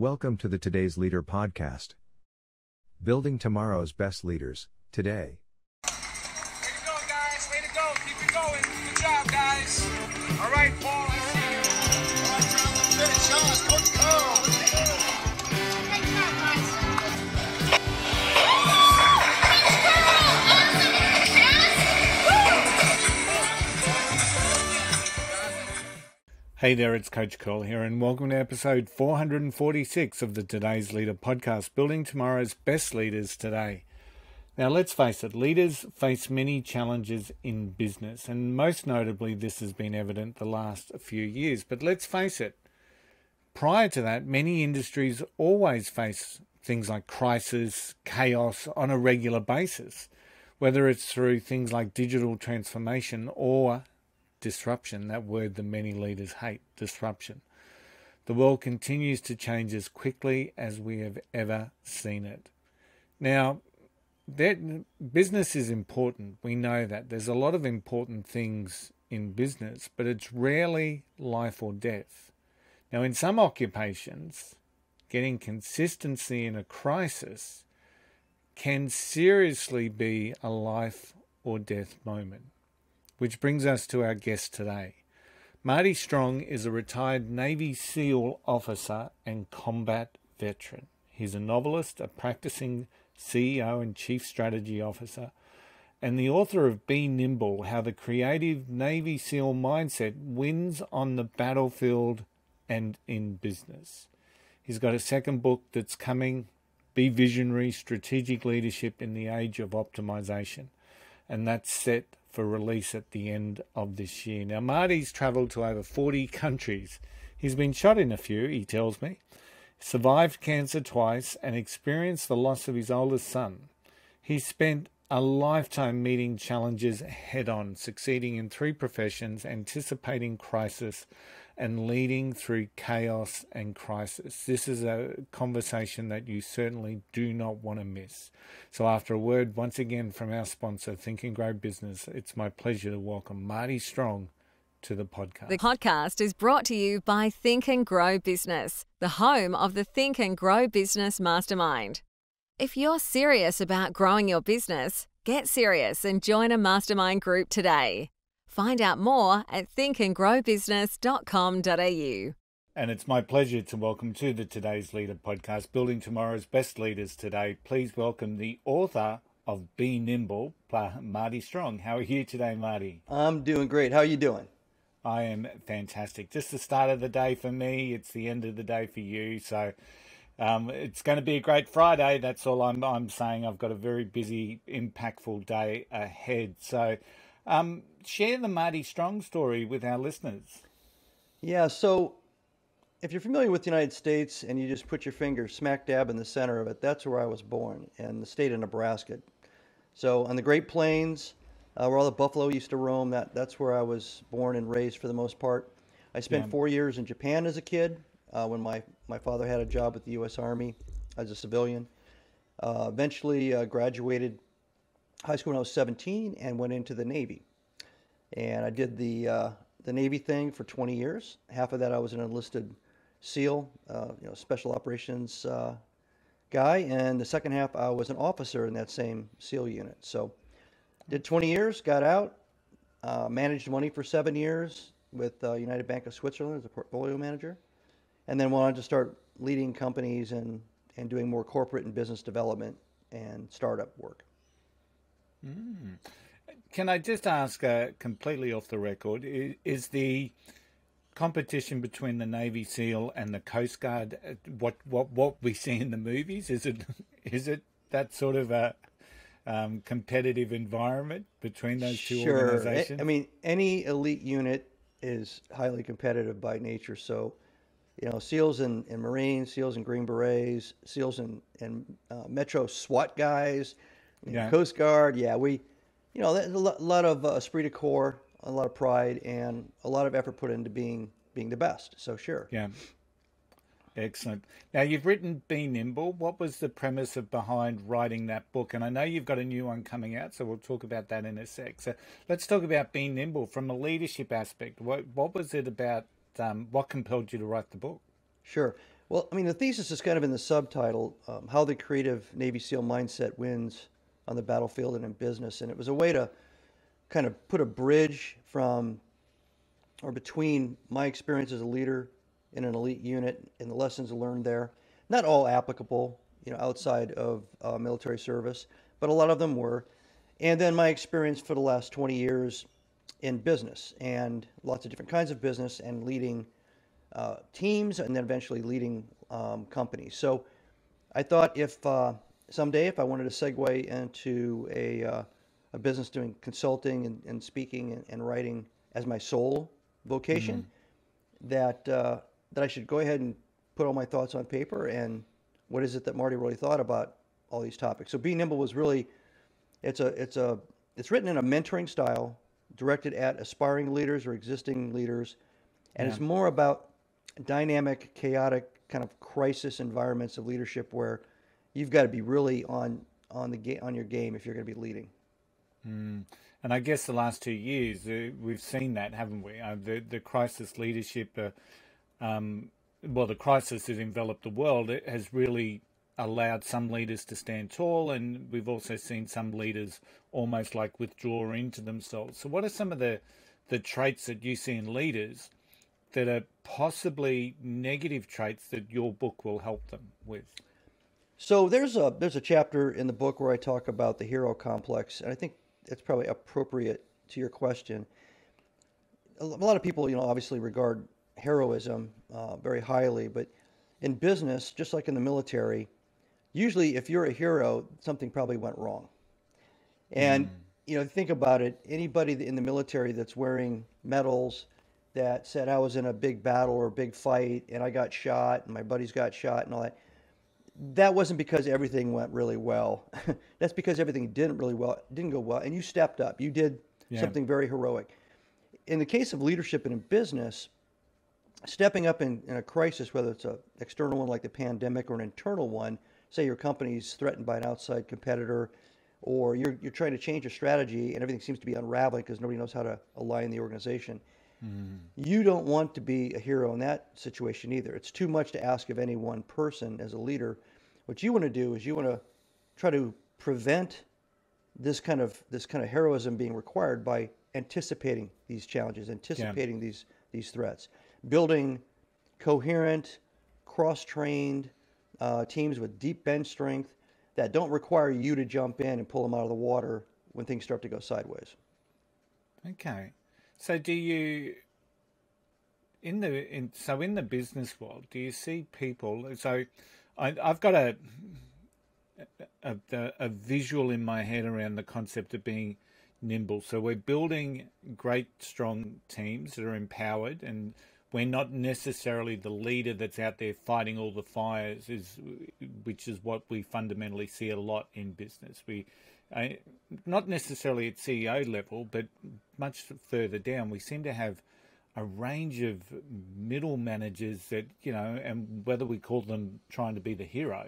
Welcome to the Today's Leader podcast. Building tomorrow's best leaders, today. Hey there, it's Coach Curl here, and welcome to episode 446 of the Today's Leader podcast, building tomorrow's best leaders today. Now, let's face it, leaders face many challenges in business, and most notably, this has been evident the last few years. But let's face it, prior to that, many industries always face things like crisis, chaos on a regular basis, whether it's through things like digital transformation or disruption, that word the many leaders hate, disruption. The world continues to change as quickly as we have ever seen it. Now, that business is important. We know that. There's a lot of important things in business, but it's rarely life or death. Now, in some occupations, getting consistency in a crisis can seriously be a life or death moment. Which brings us to our guest today. Marty Strong is a retired Navy SEAL officer and combat veteran. He's a novelist, a practicing CEO and Chief Strategy Officer, and the author of Be Nimble How the Creative Navy SEAL Mindset Wins on the Battlefield and in Business. He's got a second book that's coming Be Visionary Strategic Leadership in the Age of Optimization, and that's set for release at the end of this year. Now, Marty's travelled to over 40 countries. He's been shot in a few, he tells me, survived cancer twice, and experienced the loss of his oldest son. He spent a lifetime meeting challenges head on, succeeding in three professions, anticipating crisis, and leading through chaos and crisis. This is a conversation that you certainly do not want to miss. So, after a word once again from our sponsor, Think and Grow Business, it's my pleasure to welcome Marty Strong to the podcast. The podcast is brought to you by Think and Grow Business, the home of the Think and Grow Business Mastermind. If you're serious about growing your business, get serious and join a mastermind group today. Find out more at thinkandgrowbusiness.com.au. And it's my pleasure to welcome to the Today's Leader podcast, Building Tomorrow's Best Leaders today. Please welcome the author of Be Nimble, Marty Strong. How are you today, Marty? I'm doing great. How are you doing? I am fantastic. Just the start of the day for me. It's the end of the day for you. So um, it's going to be a great Friday. That's all I'm, I'm saying. I've got a very busy, impactful day ahead. So um, share the Marty Strong story with our listeners. Yeah, so if you're familiar with the United States and you just put your finger smack dab in the center of it, that's where I was born, in the state of Nebraska. So on the Great Plains, uh, where all the buffalo used to roam, that, that's where I was born and raised for the most part. I spent Yeah. four years in Japan as a kid uh, when my, my father had a job with the U.S. Army as a civilian. Uh, eventually uh, graduated high school when I was 17 and went into the Navy. And I did the, uh, the Navy thing for 20 years. Half of that I was an enlisted SEAL, uh, you know, special operations uh, guy, and the second half I was an officer in that same SEAL unit. So, did 20 years, got out, uh, managed money for seven years with uh, United Bank of Switzerland as a portfolio manager, and then wanted to start leading companies and and doing more corporate and business development and startup work. Can I just ask, uh, completely off the record, is, is the competition between the Navy SEAL and the Coast Guard uh, what what what we see in the movies? Is it is it that sort of a um, competitive environment between those two Sure. Organizations? I mean, any elite unit is highly competitive by nature. So, you know, SEALs and, and Marines, SEAls and Green Berets, SEAls and, and uh, Metro SWAT guys, Yeah. Coast Guard. Yeah, we, you know, a lot of uh, esprit de corps, a lot of pride, and a lot of effort put into being being the best. So, sure. Yeah. Excellent. Now you've written Be Nimble. What was the premise of behind writing that book? And I know you've got a new one coming out, so we'll talk about that in a sec. So let's talk about Be Nimble from a leadership aspect. What what was it about? Um, what compelled you to write the book? Sure. Well, I mean, the thesis is kind of in the subtitle um, How the Creative Navy SEAL Mindset Wins on the Battlefield and in Business. And it was a way to kind of put a bridge from or between my experience as a leader in an elite unit and the lessons learned there. Not all applicable, you know, outside of uh, military service, but a lot of them were. And then my experience for the last 20 years in business and lots of different kinds of business and leading uh, teams and then eventually leading um, companies. So I thought if uh, someday if I wanted to segue into a, uh, a business doing consulting and, and speaking and, and writing as my sole vocation, that uh, that I should go ahead and put all my thoughts on paper and what is it that Marty really thought about all these topics. So Be Nimble was really it's a it's a it's written in a mentoring style directed at aspiring leaders or existing leaders and it's more about dynamic chaotic kind of crisis environments of leadership where you've got to be really on on the on your game if you're going to be leading. And I guess the last two years uh, we've seen that, haven't we? Uh, the the crisis leadership, uh, um, well, the crisis that enveloped the world it has really allowed some leaders to stand tall, and we've also seen some leaders almost like withdraw into themselves. So, what are some of the the traits that you see in leaders that are possibly negative traits that your book will help them with? So there's a there's a chapter in the book where I talk about the hero complex, and I think it's probably appropriate to your question. A lot of people, you know, obviously regard heroism uh, very highly, but in business, just like in the military, usually if you're a hero, something probably went wrong. And you know, think about it. Anybody in the military that's wearing medals that said I was in a big battle or a big fight and I got shot and my buddies got shot and all that, that wasn't because everything went really well. That's because everything didn't really well, didn't go well, and you stepped up. You did Yeah. something very heroic. In the case of leadership and in business, stepping up in, in a crisis, whether it's an external one like the pandemic or an internal one, say your company's threatened by an outside competitor, or you're, you're trying to change your strategy and everything seems to be unraveling because nobody knows how to align the organization. Mm-hmm. You don't want to be a hero in that situation either. It's too much to ask of any one person as a leader. What you want to do is you want to try to prevent this kind of this kind of heroism being required by anticipating these challenges, anticipating these these threats, building coherent, cross-trained uh, teams with deep bench strength that don't require you to jump in and pull them out of the water when things start to go sideways. Okay. So do you in the in so in the business world, do you see people so I I've got a a, a a visual in my head around the concept of being nimble. So we're building great strong teams that are empowered and we're not necessarily the leader that's out there fighting all the fires is which is what we fundamentally see a lot in business. We I, not necessarily at CEO level, but much further down, we seem to have a range of middle managers that, you know, and whether we call them trying to be the hero,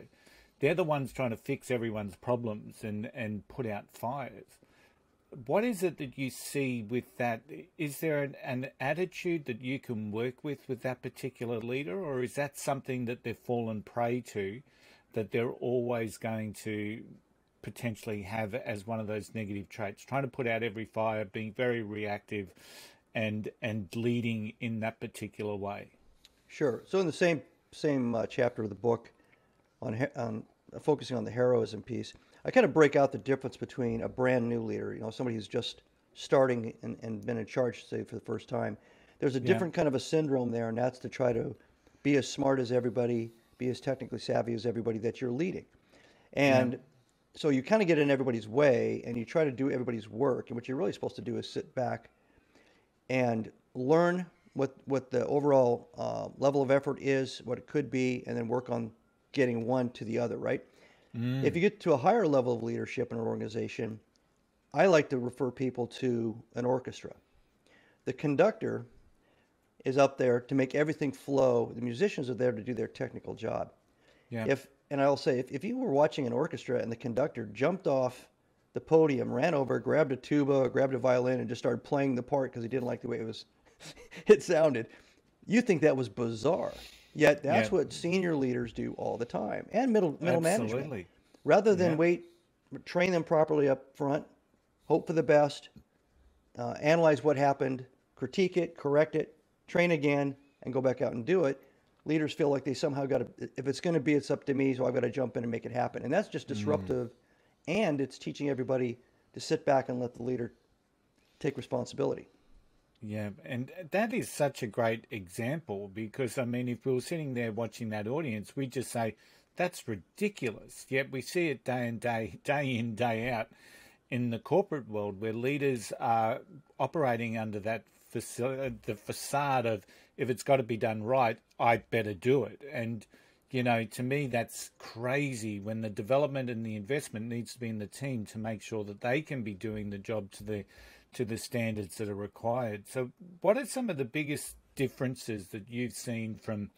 they're the ones trying to fix everyone's problems and, and put out fires. What is it that you see with that? Is there an, an attitude that you can work with with that particular leader, or is that something that they've fallen prey to, that they're always going to potentially have as one of those negative traits, trying to put out every fire, being very reactive, and and leading in that particular way. Sure. So in the same same uh, chapter of the book, on, on uh, focusing on the heroism piece, I kind of break out the difference between a brand new leader, you know, somebody who's just starting and, and been in charge, say, for the first time. There's a different kind of a syndrome there, and that's to try to be as smart as everybody, be as technically savvy as everybody that you're leading. And so you kind of get in everybody's way and you try to do everybody's work. And what you're really supposed to do is sit back and learn what what the overall uh, level of effort is, what it could be, and then work on getting one to the other. Right. If you get to a higher level of leadership in an organization, I like to refer people to an orchestra. The conductor is up there to make everything flow. The musicians are there to do their technical job. Yeah. If and I'll say if, if you were watching an orchestra and the conductor jumped off the podium, ran over, grabbed a tuba, grabbed a violin, and just started playing the part because he didn't like the way it was it sounded, you think that was bizarre. Yet that's Yeah. what senior leaders do all the time, and middle middle management. Absolutely. Rather than Yeah. wait, train them properly up front, hope for the best, uh, analyze what happened, critique it, correct it, train again, and go back out and do it. Leaders feel like they somehow got to. If it's going to be, it's up to me, so I've got to jump in and make it happen. And that's just disruptive, and it's teaching everybody to sit back and let the leader take responsibility. Yeah, and that is such a great example because I mean, if we were sitting there watching that audience, we'd just say that's ridiculous. Yet we see it day and day, day in, day out in the corporate world where leaders are operating under that faci- the facade of if it's got to be done right, I better do it. And you know, to me, that's crazy when the development and the investment needs to be in the team to make sure that they can be doing the job to the to the standards that are required. So, what are some of the biggest differences that you've seen from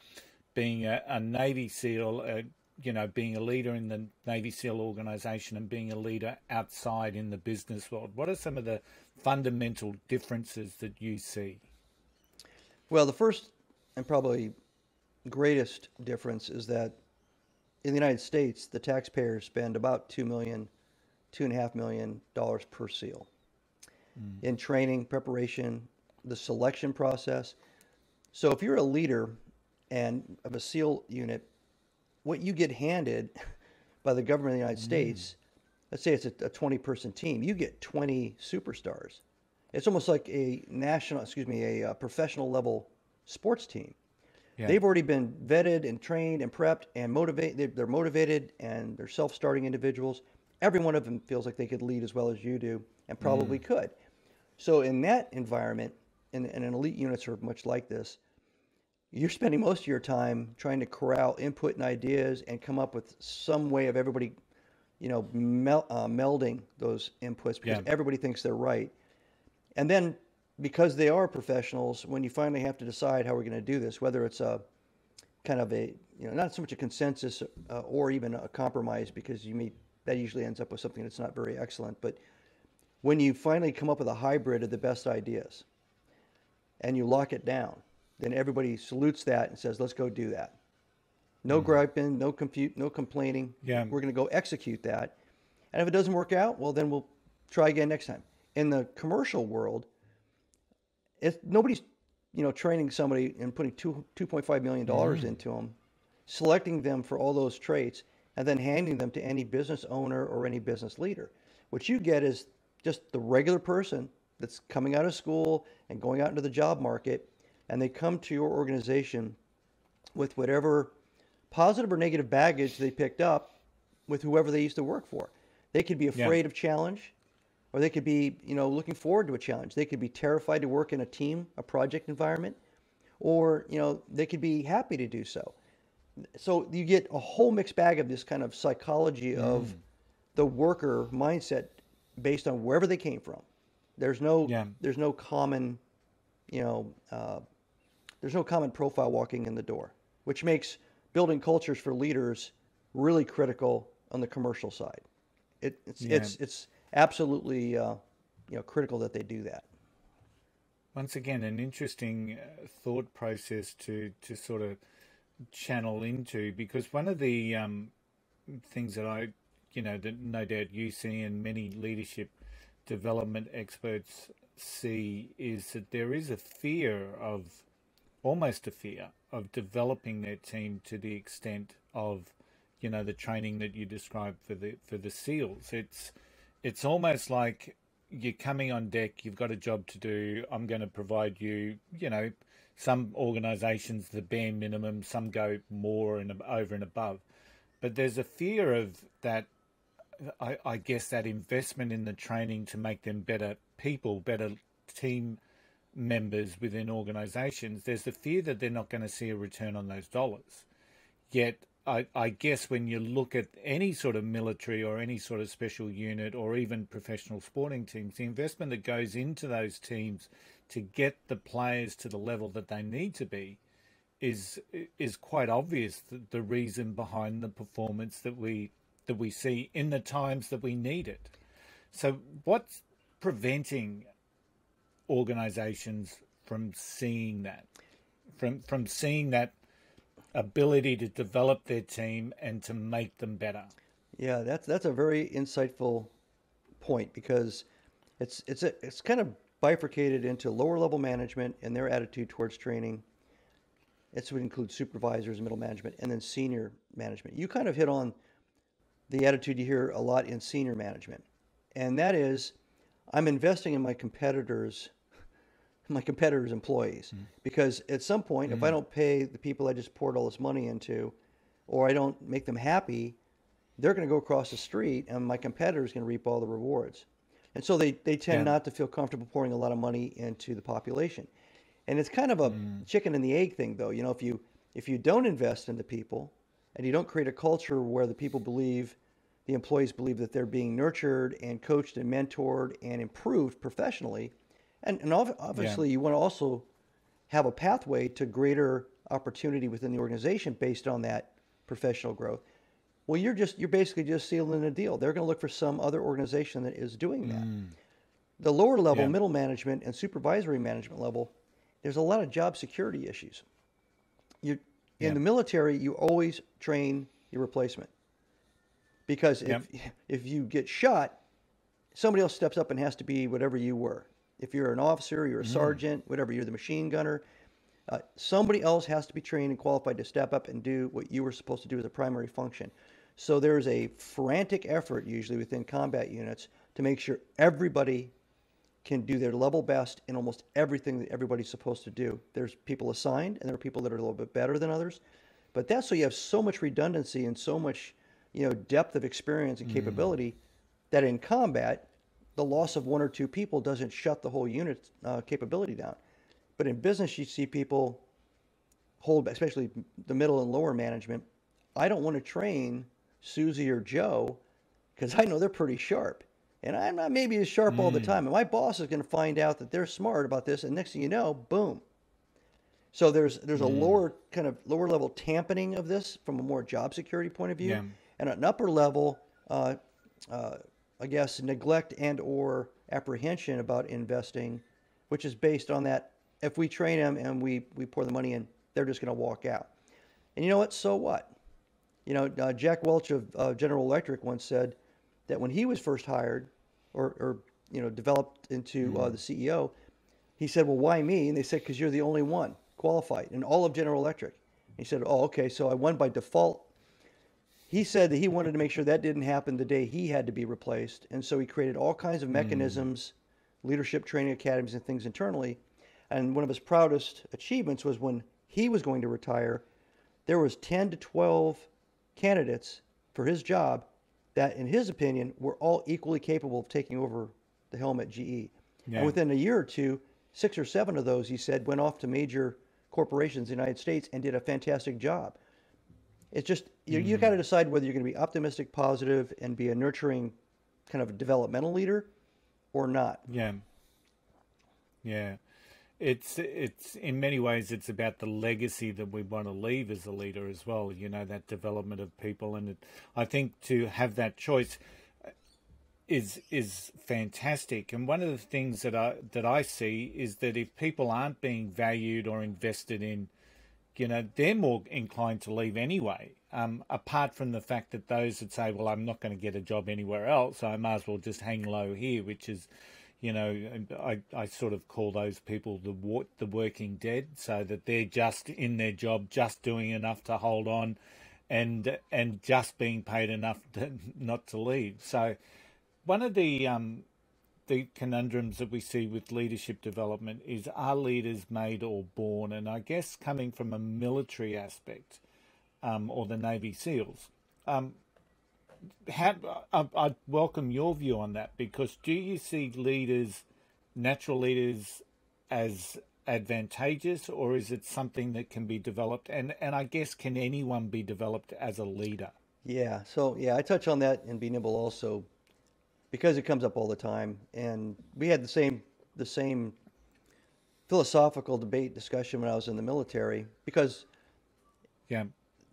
being a, a Navy SEAL, uh, you know, being a leader in the Navy SEAL organization and being a leader outside in the business world? What are some of the fundamental differences that you see? Well, the first and probably greatest difference is that in the United States, the taxpayers spend about two million, two and a half million dollars per SEAL in training, preparation, the selection process. So if you're a leader and of a SEAL unit, what you get handed by the government of the United States, let's say it's a, a 20 person team, you get 20 superstars. It's almost like a national, excuse me, a, uh professional level sports team. Yeah. They've already been vetted and trained and prepped and motivated. They're, motivated and they're self-starting individuals. Every one of them feels like they could lead as well as you do and probably could. So in that environment, and, and an elite units are much like this, you're spending most of your time trying to corral input and ideas and come up with some way of everybody, you know, mel- uh, melding those inputs because Yeah. everybody thinks they're right. And then because they are professionals, when you finally have to decide how we're going to do this, whether it's a kind of a, you know, not so much a consensus uh, or even a compromise, because you meet that usually ends up with something that's not very excellent. But when you finally come up with a hybrid of the best ideas and you lock it down, then everybody salutes that and says, let's go do that. No griping, no compute, no complaining. Yeah. We're going to go execute that. And if it doesn't work out, well, then we'll try again next time. In the commercial world, it's nobody's, you know, training somebody and putting two two point five million dollars mm. into them, selecting them for all those traits, and then handing them to any business owner or any business leader. What you get is just the regular person that's coming out of school and going out into the job market, and they come to your organization with whatever positive or negative baggage they picked up with whoever they used to work for. They could be Yeah. afraid of challenge, or they could be, you know, looking forward to a challenge. They could be terrified to work in a team, a project environment, or you know, they could be happy to do so. So you get a whole mixed bag of this kind of psychology of the worker mindset based on wherever they came from. There's no, Yeah. there's no common, you know, uh, there's no common profile walking in the door, which makes building cultures for leaders really critical on the commercial side. It, it's Yeah. it's it's absolutely uh, you know critical that they do that. Once again, an interesting uh, thought process to to sort of channel into because one of the um, things that I, you know, that no doubt you see and many leadership development experts see is that there is a fear of almost a fear of developing their team to the extent of you know the training that you described for the for the seals it's it's almost like you're coming on deck you've got a job to do i'm going to provide you you know some organizations the bare minimum some go more and over and above but there's a fear of that I, I guess that investment in the training to make them better people, better team members within organizations, there's the fear that they're not going to see a return on those dollars. Yet, I, I guess when you look at any sort of military or any sort of special unit or even professional sporting teams, the investment that goes into those teams to get the players to the level that they need to be is is quite obvious the, the reason behind the performance that we that we see in the times that we need it. So what's preventing organizations from seeing that? From from seeing that ability to develop their team and to make them better. Yeah, that's that's a very insightful point because it's it's a, it's kind of bifurcated into lower level management and their attitude towards training. It would include supervisors, middle management, and then senior management. You kind of hit on the attitude you hear a lot in senior management, and that is, I'm investing in my competitors, my competitors' employees, mm-hmm. because at some point, if I mm-hmm. don't pay the people I just poured all this money into, or I don't make them happy, they're going to go across the street, and my competitor is going to reap all the rewards. And so they, they tend Yeah. not to feel comfortable pouring a lot of money into the population. And it's kind of a mm. chicken and the egg thing, though. You know, if you if you don't invest in the people, and you don't create a culture where the people believe, the employees believe that they're being nurtured and coached and mentored and improved professionally, and and ob- obviously you want to also have a pathway to greater opportunity within the organization based on that professional growth. Well, you're just you're basically just sealing a deal. They're going to look for some other organization that is doing that. Mm. The lower level, Yeah. middle management and supervisory management level, there's a lot of job security issues. You in Yeah. the military, you always train your replacement because if if you get shot, somebody else steps up and has to be whatever you were. If you're an officer, you're a sergeant, whatever, you're the machine gunner. Uh, somebody else has to be trained and qualified to step up and do what you were supposed to do as a primary function. So there's a frantic effort usually within combat units to make sure everybody can do their level best in almost everything that everybody's supposed to do. There's people assigned and there are people that are a little bit better than others. But that's so you have so much redundancy and so much, you know, depth of experience and capability that in combat, the loss of one or two people doesn't shut the whole unit uh, capability down. But in business, you see people hold, especially the middle and lower management. I don't want to train Susie or Joe because I know they're pretty sharp. And I'm not maybe as sharp all the time. And my boss is going to find out that they're smart about this. And next thing you know, boom. So there's there's a lower kind of lower level tamponing of this from a more job security point of view, Yeah. and an upper level, uh, uh, I guess, neglect and or apprehension about investing, which is based on that. If we train them and we we pour the money in, they're just going to walk out. And you know what? So what? You know, uh, Jack Welch of uh, General Electric once said that when he was first hired, or, or you know, developed into uh, the CEO, he said, "Well, why me?" And they said, "Because you're the only one qualified in all of General Electric." He said, "Oh, okay, so I won by default." He said that he wanted to make sure that didn't happen the day he had to be replaced, and so he created all kinds of hmm. mechanisms, leadership training academies, and things internally. And one of his proudest achievements was when he was going to retire, there was 10 to 12 candidates for his job that, in his opinion, were all equally capable of taking over the helm at GE. Yeah. And within a year or two, six or seven of those, he said, went off to major corporations in the United States and did a fantastic job. It's just you, you mm-hmm. got to decide whether you're going to be optimistic, positive, and be a nurturing kind of a developmental leader, or not. Yeah. Yeah. It's it's in many ways it's about the legacy that we want to leave as a leader as well, you know, that development of people and it, I think to have that choice uh, is is fantastic. And one of the things that I that I see is that if people aren't being valued or invested in, you know, they're more inclined to leave anyway. Um, apart from the fact that those that say, "Well, I'm not going to get a job anywhere else, so I might as well just hang low here," which is, you know, I, I sort of call those people the the working dead, so that they're just in their job, just doing enough to hold on, and and just being paid enough to, not to leave. So, one of the um, the conundrums that we see with leadership development is are leaders made or born? And I guess coming from a military aspect, um, or the Navy SEALs, um, how, I, I'd welcome your view on that because do you see leaders, natural leaders, as advantageous, or is it something that can be developed? And and I guess can anyone be developed as a leader? Yeah. So yeah, I touch on that in Be Nimble also because it comes up all the time, and we had the same the same philosophical debate discussion when I was in the military because Yeah,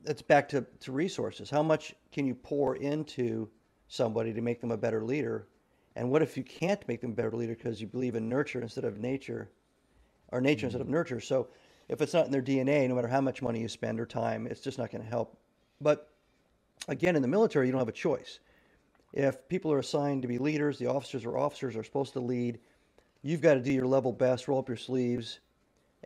it's back to, to resources. How much can you pour into somebody to make them a better leader? And what if you can't make them a better leader because you believe in nurture instead of nature, or nature instead of mm-hmm. nurture? So if it's not in their DNA, no matter how much money you spend or time, it's just not going to help. But again, in the military, you don't have a choice. If people are assigned to be leaders, the officers or officers are supposed to lead. You've got to do your level best, roll up your sleeves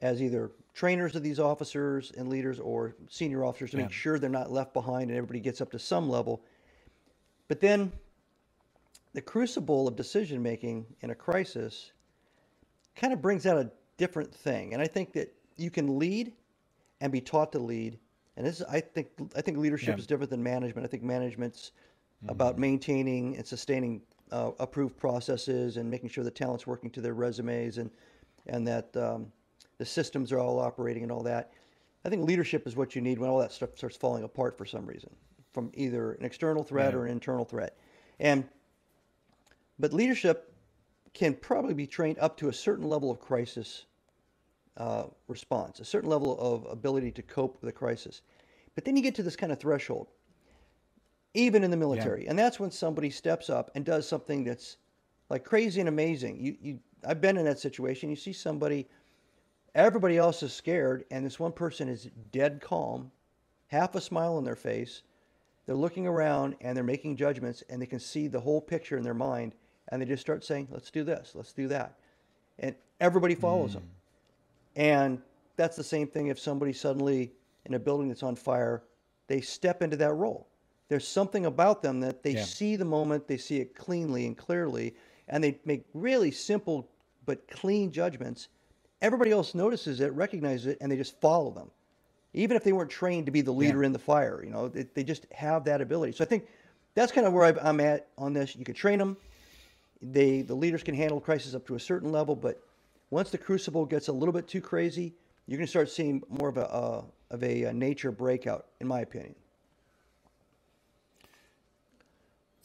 as either trainers of these officers and leaders or senior officers to Yeah. make sure they're not left behind and everybody gets up to some level. But then the crucible of decision making in a crisis kind of brings out a different thing. And I think that you can lead and be taught to lead. And this, is- I think, I think leadership Yeah. is different than management. I think management's about maintaining and sustaining uh, approved processes and making sure the talent's working to their resumes and and that um, the systems are all operating and all that. I think leadership is what you need when all that stuff starts falling apart for some reason, from either an external threat Yeah. or an internal threat. And but leadership can probably be trained up to a certain level of crisis uh, response, a certain level of ability to cope with a crisis. But then you get to this kind of threshold, even in the military, and that's when somebody steps up and does something that's like crazy and amazing. You, you, I've been in that situation. You see somebody, everybody else is scared, and this one person is dead calm, half a smile on their face. They're looking around and they're making judgments, and they can see the whole picture in their mind, and they just start saying, "Let's do this, let's do that," and everybody follows hmm. them. And that's the same thing if somebody suddenly in a building that's on fire, they step into that role. There's something about them that they Yeah. see the moment, they see it cleanly and clearly, and they make really simple but clean judgments. Everybody else notices it, recognizes it, and they just follow them. Even if they weren't trained to be the leader in the fire, you know, they, they just have that ability. So I think that's kind of where I- I'm at on this. You can train them, they the leaders can handle crisis up to a certain level, but once the crucible gets a little bit too crazy, you're going to start seeing more of a uh, of a, uh nature breakout, in my opinion.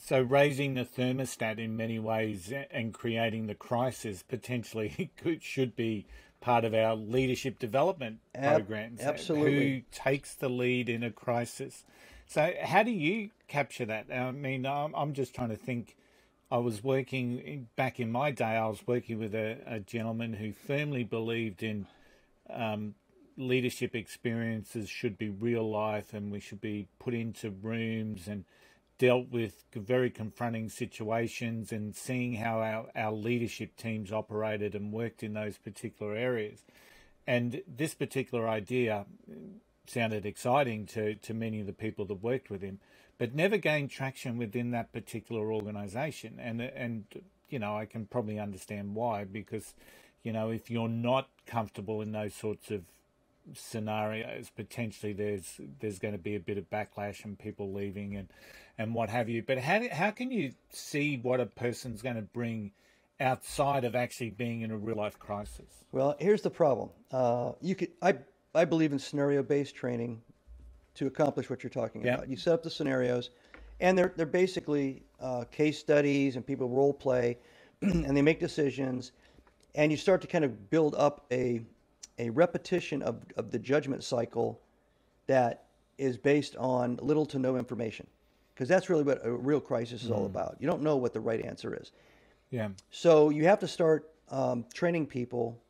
So raising the thermostat in many ways and creating the crisis potentially could, should be part of our leadership development programs. absolutely. Who takes the lead in a crisis? So how do you capture that? I mean, I'm, I'm just trying to think. I was working in, back in my day. I was working with a, a gentleman who firmly believed in um, leadership experiences should be real life and we should be put into rooms and dealt with very confronting situations and seeing how our, our leadership teams operated and worked in those particular areas. And this particular idea sounded exciting to, to many of the people that worked with him, but never gained traction within that particular organization. And, and, you know, I can probably understand why, because, you know, if you're not comfortable in those sorts of scenarios, potentially there's there's going to be a bit of backlash and people leaving and and what have you. But how how can you see what a person's going to bring outside of actually being in a real life crisis? Well, here's the problem. Uh, you could I I believe in scenario based training to accomplish what you're talking Yeah. about. You set up the scenarios, and they're they're basically uh, case studies, and people role play, and they make decisions, and you start to kind of build up a a repetition of, of the judgment cycle that is based on little to no information, because that's really what a real crisis is all about. You don't know what the right answer is. Yeah, So you have to start um, training people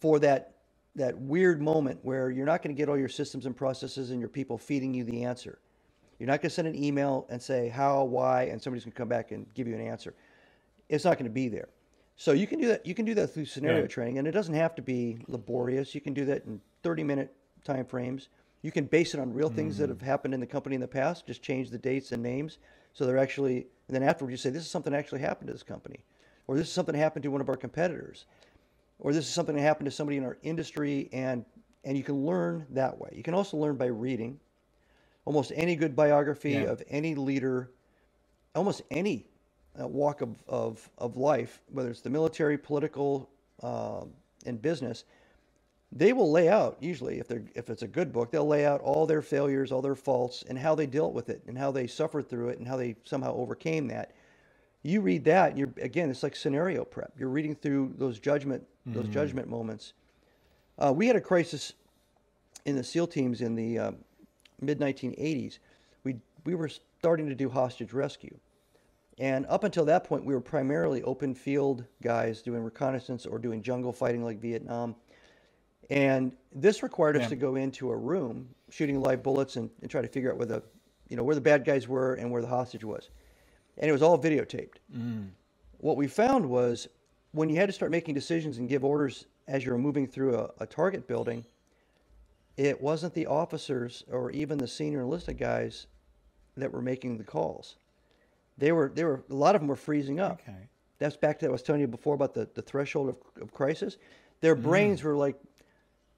for that that weird moment where you're not going to get all your systems and processes and your people feeding you the answer. You're not going to send an email and say how, why, and somebody's going to come back and give you an answer. It's not going to be there. So you can do that. You can do that through scenario Yeah. training, and it doesn't have to be laborious. You can do that in 30 minute time frames. You can base it on real things that mm. have happened in the company in the past. Just change the dates and names, so they're actually. And then afterwards, you say this is something that actually happened to this company, or this is something that happened to one of our competitors, or this is something that happened to somebody in our industry, and and you can learn that way. You can also learn by reading. Almost any good biography Yeah. of any leader, almost any walk of, of, of life, whether it's the military, political, uh, and business, they will lay out usually if they're if it's a good book, they'll lay out all their failures, all their faults, and how they dealt with it, and how they suffered through it, and how they somehow overcame that. You read that, and you're again, it's like scenario prep. You're reading through those judgment those judgment moments. Uh, we had a crisis in the SEAL teams in the uh, mid 1980s. We we were starting to do hostage rescue, and up until that point, we were primarily open field guys doing reconnaissance or doing jungle fighting like Vietnam. And this required us Yeah. to go into a room shooting live bullets and, and try to figure out where the, you know, where the bad guys were and where the hostage was. And it was all videotaped. Mm. What we found was when you had to start making decisions and give orders as you were moving through a, a target building, it wasn't the officers or even the senior enlisted guys that were making the calls. They were, they were, a lot of them were freezing up. Okay. That's back to what I was telling you before about the, the threshold of, of crisis. Their mm. brains were like,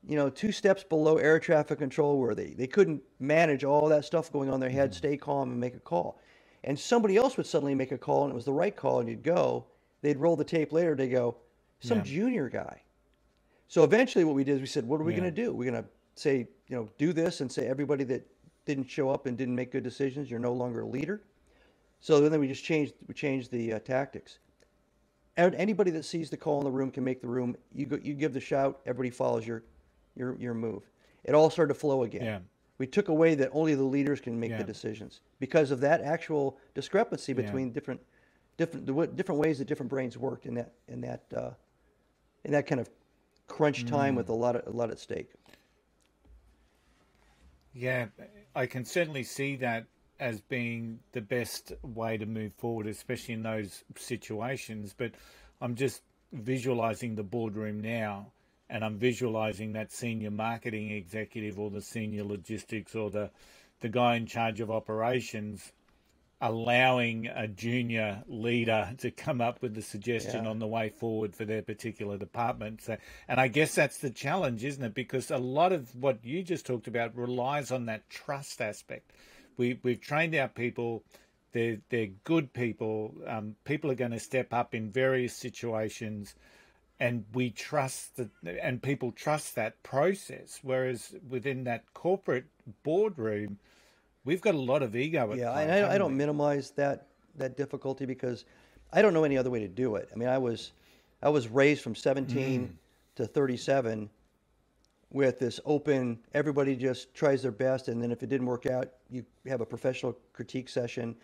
you know, two steps below air traffic control where they, they couldn't manage all that stuff going on in their head, mm. stay calm and make a call. And somebody else would suddenly make a call and it was the right call and you'd go. They'd roll the tape later. They go, some Yeah. junior guy. So eventually what we did is we said, what are we Yeah. going to do? We're going to say, you know, do this and say everybody that didn't show up and didn't make good decisions, you're no longer a leader. So then we just changed, we changed the uh, tactics. And anybody that sees the call in the room can make the room. You go, you give the shout. Everybody follows your, your, your move. It all started to flow again. Yeah. We took away that only the leaders can make Yeah. the decisions because of that actual discrepancy Yeah. between different, different, the, wa- different ways that different brains worked in that, in that, uh, in that kind of crunch time Mm. with a lot of, a lot at stake. Yeah, I can certainly see that as being the best way to move forward, especially in those situations. But I'm just visualizing the boardroom now, and I'm visualizing that senior marketing executive or the senior logistics or the the guy in charge of operations allowing a junior leader to come up with the suggestion Yeah. on the way forward for their particular department. So, and I guess that's the challenge, isn't it? Because a lot of what you just talked about relies on that trust aspect. We we've trained our people; they're they're good people. Um, people are going to step up in various situations, and we trust that, and people trust that process. Whereas within that corporate boardroom, we've got a lot of ego. At Yeah, and I, I don't we? minimize that that difficulty because I don't know any other way to do it. I mean, I was I was raised from 17 Mm. to 37 with this open. Everybody just tries their best, and then if it didn't work out, you have a professional critique session,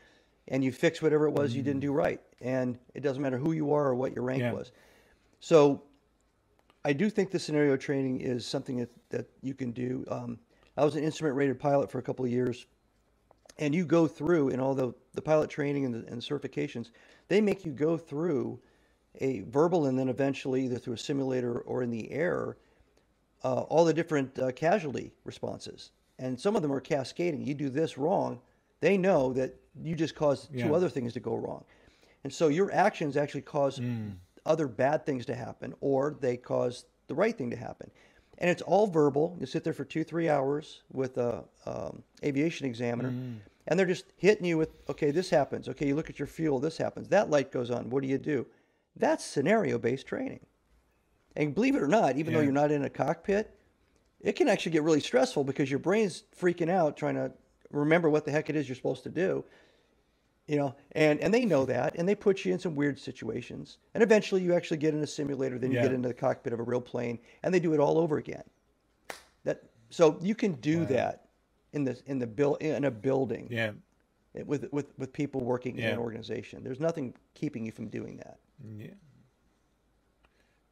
and you fix whatever it was you didn't do right. And it doesn't matter who you are or what your rank. Yeah. was. So I do think the scenario training is something that, that you can do. Um, I was an instrument rated pilot for a couple of years and you go through in all the, the pilot training and the, and certifications, they make you go through a verbal and then eventually either through a simulator or in the air, uh, all the different uh, casualty responses. And some of them are cascading. You do this wrong, they know that you just caused Yeah. two other things to go wrong. And so your actions actually cause other bad things to happen or they cause the right thing to happen. And it's all verbal. You sit there for two, three hours with a um, aviation examiner, and they're just hitting you with, okay, this happens. Okay, you look at your fuel, this happens. That light goes on. What do you do? That's scenario-based training. And believe it or not, even though you're not in a cockpit, it can actually get really stressful because your brain's freaking out trying to remember what the heck it is you're supposed to do. You know, and, and they know that, and they put you in some weird situations. And eventually you actually get in a simulator, then you get into the cockpit of a real plane, and they do it all over again. That so you can do that in the in the build in a building Yeah, with with with people working in an organization. There's nothing keeping you from doing that. yeah,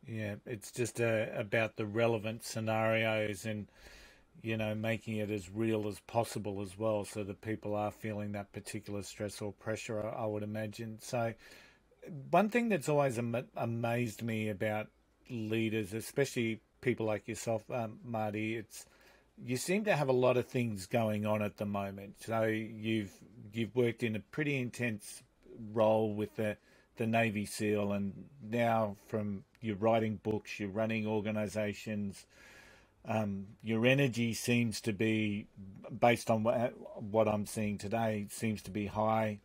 yeah. It's just uh, about the relevant scenarios and you know making it as real as possible as well, so that people are feeling that particular stress or pressure. I, would imagine. So, one thing that's always am- amazed me about leaders, especially people like yourself, um, Marty, it's you seem to have a lot of things going on at the moment. So you've you've worked in a pretty intense role with the the Navy SEAL, and now from you're writing books, you're running organisations. Um, your energy seems to be, based on what, what I'm seeing today, seems to be high.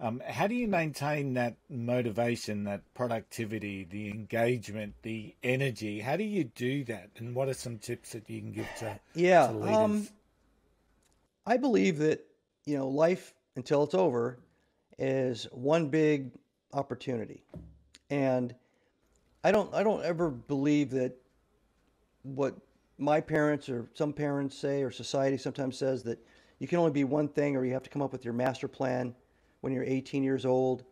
Um, how do you maintain that motivation, that productivity, the engagement, the energy? How do you do that? And what are some tips that you can give to, Yeah, to leaders? um, I believe that you know life until it's over is one big opportunity, and I don't I don't ever believe that what my parents or some parents say or society sometimes says that you can only be one thing or you have to come up with your master plan when you're 18 years old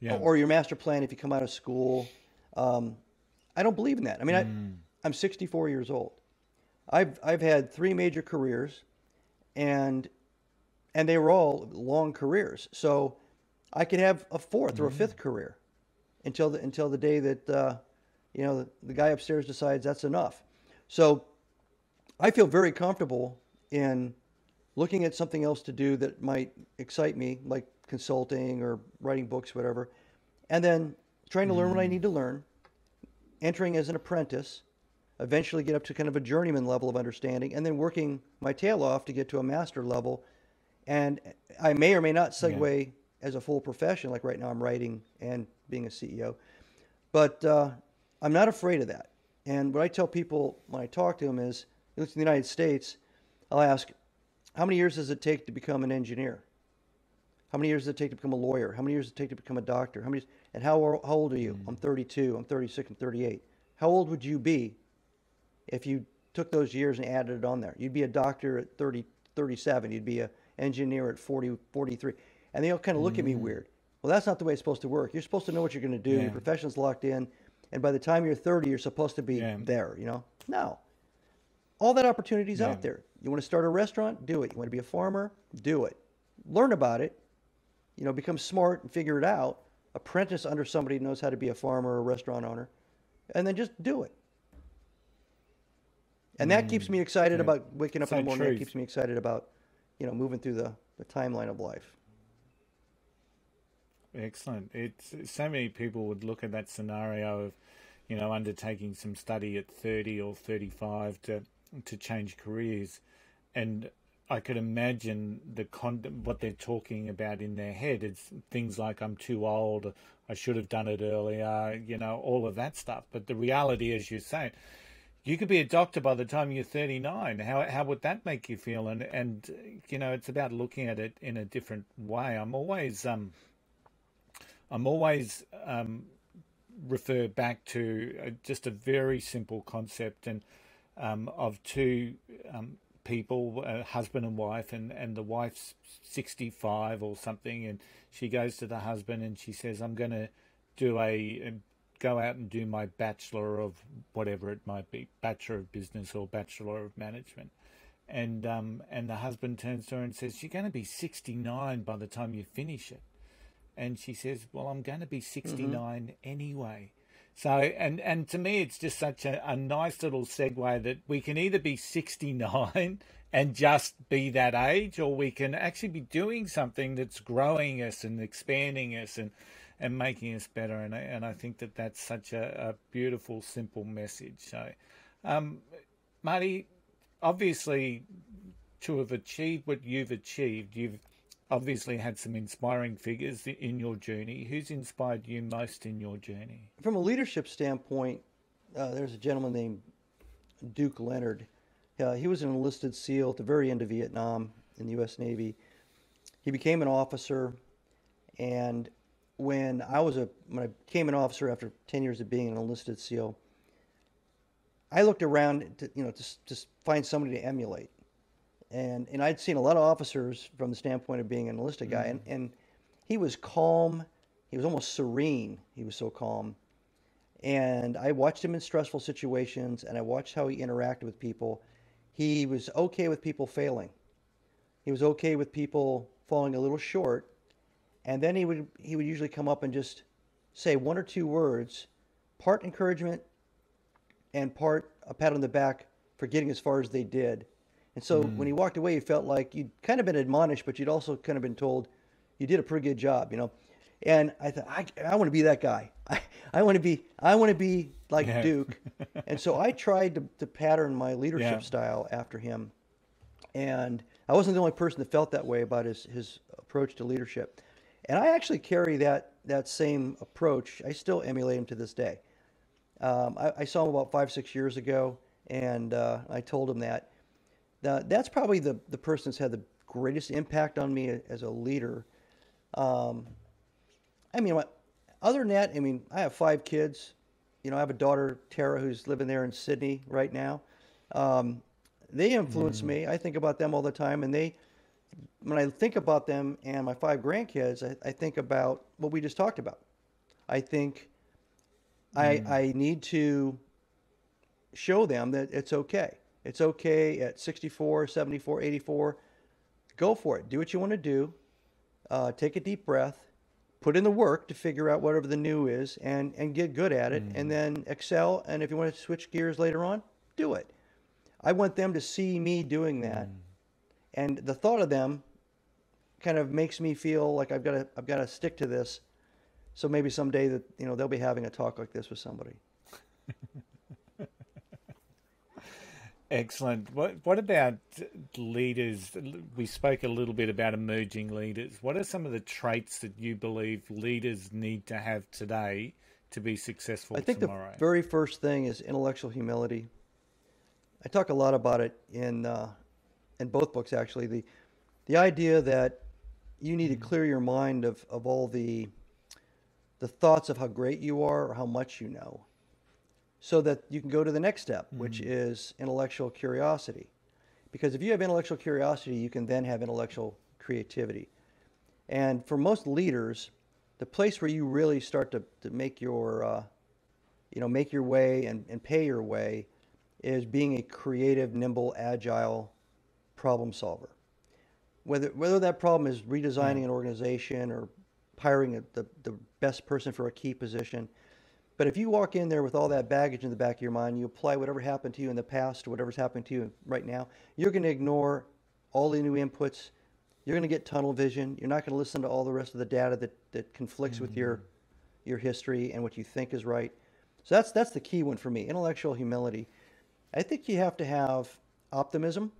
Yeah. or your master plan if you come out of school. Um, I don't believe in that. I mean, Mm. I, I'm 64 years old. I've I've had three major careers, and and they were all long careers. So I could have a 4th or a fifth career until the until the day that uh, you know the, the guy upstairs decides that's enough. So I feel very comfortable in looking at something else to do that might excite me, like consulting or writing books, whatever, and then trying to learn what I need to learn, entering as an apprentice, eventually get up to kind of a journeyman level of understanding, and then working my tail off to get to a master level. And I may or may not segue as a full profession, like right now I'm writing and being a CEO, but uh, I'm not afraid of that. And what I tell people when I talk to them is, at least in the United States, I'll ask, how many years does it take to become an engineer? How many years does it take to become a lawyer? How many years does it take to become a doctor? How many? And how, how old are you? I'm 32. I'm 36. I'm 38. How old would you be if you took those years and added it on there? You'd be a doctor at 30, 37. You'd be an engineer at 40, 43. And they all kind of look at me mm. weird. Well, that's not the way it's supposed to work. You're supposed to know what you're going to do. Yeah. Your profession's locked in. And by the time you're 30, you're supposed to be Yeah. there, you know? No. All that opportunity's Yeah. out there. You want to start a restaurant? Do it. You want to be a farmer? Do it. Learn about it. You know, become smart and figure it out. Apprentice under somebody who knows how to be a farmer or a restaurant owner. And then just do it. And that keeps mm. me excited yeah. about waking up in the morning. That keeps me excited about, you know, moving through the, the timeline of life. Excellent. It's so many people would look at that scenario of, you know, undertaking some study at 30 or 35 to to change careers, and I could imagine the con what they're talking about in their head. It's things like I'm too old, I should have done it earlier, you know, all of that stuff. But the reality, as you say, you could be a doctor by the time you're 39. How how would that make you feel? And and you know, it's about looking at it in a different way. I'm always um. I'm always um, refer back to uh, just a very simple concept and um, of two um, people, a husband and wife, and, and the wife's 65 or something, and she goes to the husband and she says, "I'm going to do a, a go out and do my bachelor of whatever it might be, bachelor of business or bachelor of management." And um, and the husband turns to her and says, "You're going to be 69 by the time you finish it." And she says, "Well, I'm going to be 69 anyway." So, and and to me, it's just such a, a nice little segue that we can either be 69 and just be that age, or we can actually be doing something that's growing us and expanding us and and making us better. And I, and I think that that's such a, a beautiful, simple message. So, um, Marty, obviously, to have achieved what you've achieved, you've obviously had some inspiring figures in your journey. Who's inspired you most in your journey? From a leadership standpoint, uh, there's a gentleman named Duke Leonard. Uh, he was an enlisted SEAL at the very end of Vietnam in the U.S. Navy. He became an officer, and when I was a when I became an officer after 10 years of being an enlisted SEAL, I looked around to you know to, to find somebody to emulate, and and I'd seen a lot of officers from the standpoint of being an enlisted guy, and mm-hmm. and he was calm, he was almost serene. He was so calm, and I watched him in stressful situations, and I watched how he interacted with people. He was okay with people failing. He was okay with people falling a little short, and then he would he would usually come up and just say one or two words, part encouragement, and part a pat on the back for getting as far as they did. And so when he walked away, he felt like you'd kind of been admonished, but you'd also kind of been told you did a pretty good job, you know. And I thought I, I want to be that guy. I, I want to be I want to be like Yeah. Duke. and so I tried to, to pattern my leadership Yeah. style after him. And I wasn't the only person that felt that way about his, his approach to leadership. And I actually carry that that same approach. I still emulate him to this day. Um, I, I saw him about five, six years ago, and uh, I told him that. Uh, that's probably the, the person that's had the greatest impact on me as a leader. Um, I mean, other than that, I mean, I have five kids. You know, I have a daughter, Tara, who's living there in Sydney right now. Um, they influence me. I think about them all the time, and they, when I think about them and my five grandkids, I, I think about what we just talked about. I think I I need to show them that it's okay. It's okay at 64, 74, 84. Go for it. Do what you want to do. Uh, take a deep breath. Put in the work to figure out whatever the new is and, and get good at it. And then excel. And if you want to switch gears later on, do it. I want them to see me doing that. And the thought of them kind of makes me feel like I've got to I've got to stick to this. So maybe someday that you know they'll be having a talk like this with somebody. Excellent. What what about leaders? We spoke a little bit about emerging leaders. What are some of the traits that you believe leaders need to have today to be successful I think tomorrow? the very first thing is intellectual humility. I talk a lot about it in uh, in both books actually. The the idea that you need to clear your mind of, of all the the thoughts of how great you are or how much you know so that you can go to the next step which is intellectual curiosity. Because if you have intellectual curiosity you can then have intellectual creativity. And for most leaders the place where you really start to, to make your uh, you know make your way and, and pay your way is being a creative nimble agile problem solver. Whether whether that problem is redesigning an organization or hiring a, the, the best person for a key position but if you walk in there with all that baggage in the back of your mind you apply whatever happened to you in the past or whatever's happening to you right now you're going to ignore all the new inputs. You're going to get tunnel vision. You're not going to listen to all the rest of the data that, that conflicts with your mm-hmm. your history and what you think is right. So that's that's the key one for me intellectual humility. I think you have to have optimism.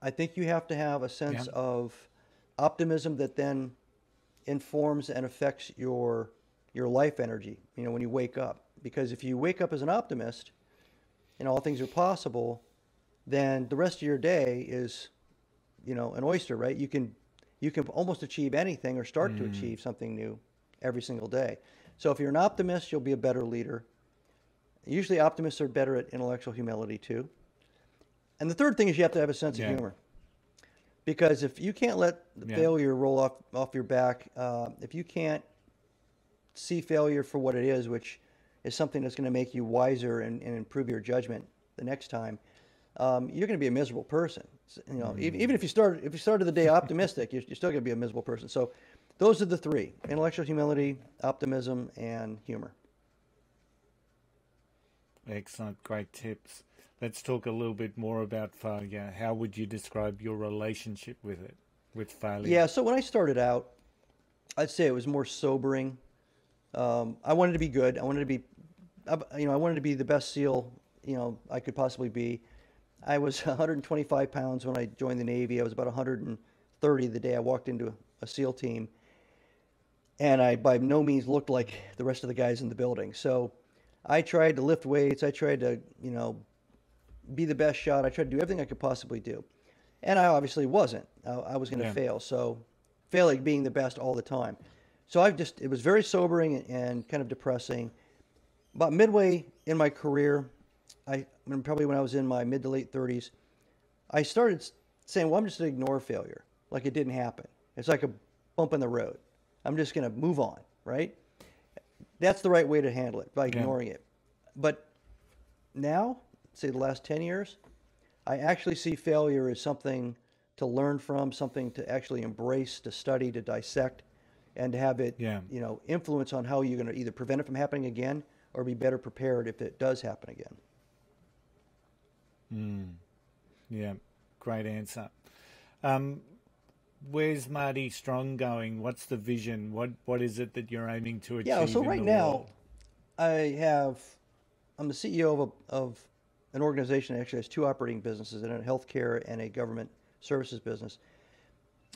I think you have to have a sense Yeah. of optimism that then informs and affects your your life energy. You know, when you wake up, because if you wake up as an optimist, and all things are possible, then the rest of your day is, you know, an oyster, right? You can you can almost achieve anything or start to achieve something new every single day. So if you're an optimist, you'll be a better leader. Usually, optimists are better at intellectual humility too. And the third thing is you have to have a sense Yeah. of humor. Because if you can't let the Yeah. failure roll off off your back, uh, if you can't see failure for what it is, which is something that's going to make you wiser and, and improve your judgment the next time, um, you're going to be a miserable person. You know, ev- even if you start if you started the day optimistic, you're, you're still going to be a miserable person. So, those are the three: intellectual humility, optimism, and humor. Excellent, great tips. Let's talk a little bit more about failure. How would you describe your relationship with it, with failure? Yeah. So when I started out, I'd say it was more sobering. Um, I wanted to be good. I wanted to be, you know, I wanted to be the best SEAL, you know, I could possibly be. I was 125 pounds when I joined the Navy. I was about 130 the day I walked into a SEAL team, and I by no means looked like the rest of the guys in the building. So I tried to lift weights. I tried to, you know, be the best shot. I tried to do everything I could possibly do. And I obviously wasn't. I, I was going to Yeah. fail. So failing being the best all the time. So I've just, it was very sobering and kind of depressing. About midway in my career, I probably when I was in my mid to late 30s, I started saying, well, I'm just going to ignore failure. Like it didn't happen. It's like a bump in the road. I'm just going to move on, right? That's the right way to handle it by ignoring it. But now, say the last 10 years, I actually see failure as something to learn from, something to actually embrace, to study, to dissect, and to have it, Yeah. you know, influence on how you're going to either prevent it from happening again or be better prepared if it does happen again. Yeah, great answer. Um, where's Marty Strong going? What's the vision? What What is it that you're aiming to achieve? Yeah, so right now, world? I have, I'm the CEO of, a, of an organization that actually has two operating businesses, in a healthcare and a government services business.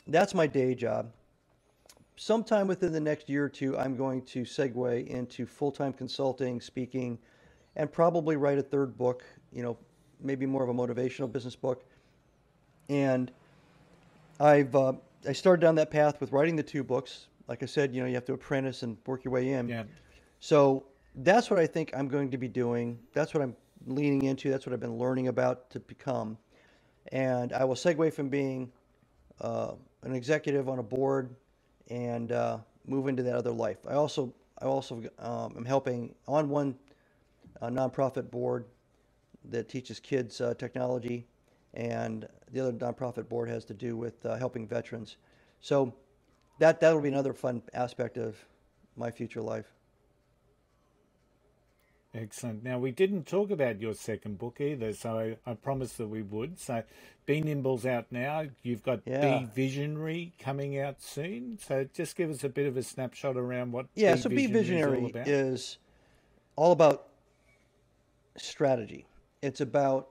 That's my day job. Sometime within the next year or two, I'm going to segue into full-time consulting, speaking, and probably write a third book. You know, maybe more of a motivational business book. And I've uh, I started down that path with writing the two books. Like I said, you know, you have to apprentice and work your way in. yeah, So that's what I think I'm going to be doing. That's what I'm leaning into. That's what I've been learning about to become. And I will segue from being uh, an executive on a board and uh, move into that other life. I also I also um, am helping on one uh, nonprofit board that teaches kids uh, technology, and the other nonprofit board has to do with uh, helping veterans. So that that will be another fun aspect of my future life. Excellent. Now, we didn't talk about your second book either, so I, I promised that we would. So, Be Nimble's out now. You've got Yeah. Be Visionary coming out soon. So, just give us a bit of a snapshot around what Yeah, Be so Be Visionary is all about. is all about strategy. It's about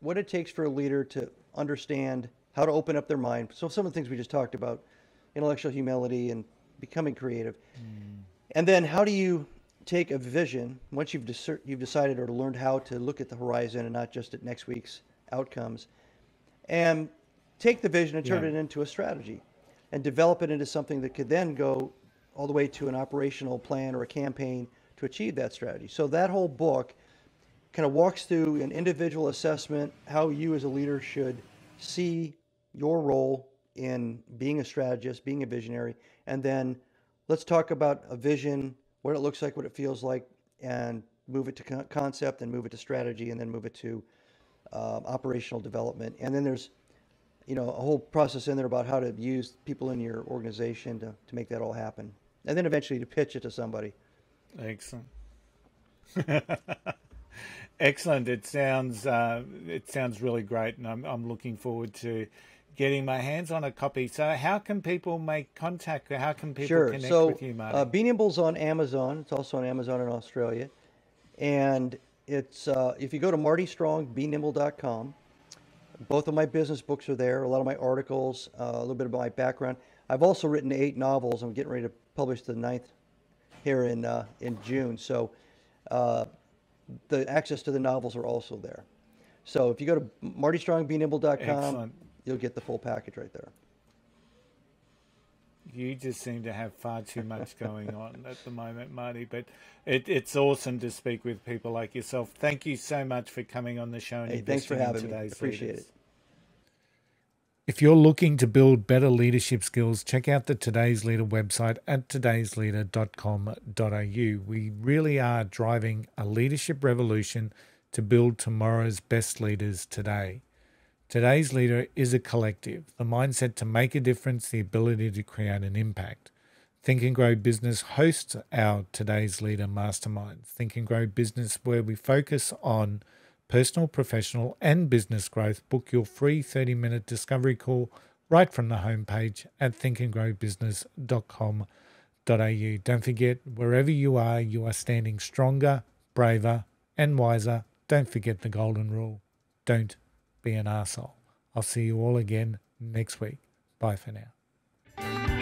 what it takes for a leader to understand how to open up their mind. So some of the things we just talked about, intellectual humility and becoming creative. Hmm. And then how do you take a vision once you've you've decided or learned how to look at the horizon and not just at next week's outcomes and take the vision and turn Yeah. it into a strategy and develop it into something that could then go all the way to an operational plan or a campaign to achieve that strategy. So that whole book kind of walks through an individual assessment how you as a leader should see your role in being a strategist, being a visionary, and then let's talk about a vision, what it looks like, what it feels like, and move it to con- concept, and move it to strategy, and then move it to um, operational development. And then there's, you know, a whole process in there about how to use people in your organization to, to make that all happen, and then eventually to pitch it to somebody. Excellent. Excellent. It sounds uh, it sounds really great, and I'm I'm looking forward to getting my hands on a copy. So, how can people make contact? How can people Sure. connect So, with you, Marty? uh, Be Nimble's on Amazon. It's also on Amazon in Australia. And it's uh, if you go to martystrongbenimble.com, both of my business books are there. A lot of my articles, uh, a little bit about my background. I've also written eight novels. I'm getting ready to publish the ninth here in uh, in June. So uh, the access to the novels are also there. So if you go to martystrongbenimble.com. you'll get the full package right there. You just seem to have far too much going on at the moment, Marty. But it, it's awesome to speak with people like yourself. Thank you so much for coming on the show and Hey, thanks for investing in having me. Appreciate leaders. it. If you're looking to build better leadership skills, check out the Today's Leader website at today'sleader.com.au. We really are driving a leadership revolution to build tomorrow's best leaders today. Today's Leader is a collective, the mindset to make a difference, the ability to create an impact. Think and Grow Business hosts our Today's Leader Mastermind. Think and Grow Business, where we focus on personal, professional, and business growth. Book your free 30 minute discovery call right from the homepage at thinkandgrowbusiness.com.au. Don't forget, wherever you are, you are standing stronger, braver, and wiser. Don't forget the golden rule don't be an asshole. I'll see you all again next week. Bye for now.